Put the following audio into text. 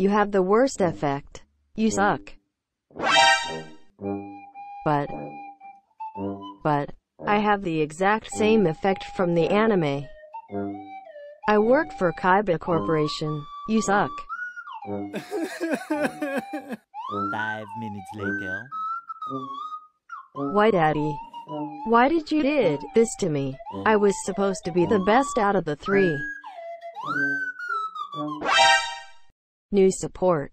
You have the worst effect. You suck. But, but, I have the exact same effect from the anime. I work for Kaiba Corporation. You suck. Five minutes later. Why, Daddy? Why did you did this to me? I was supposed to be the best out of the three. New support.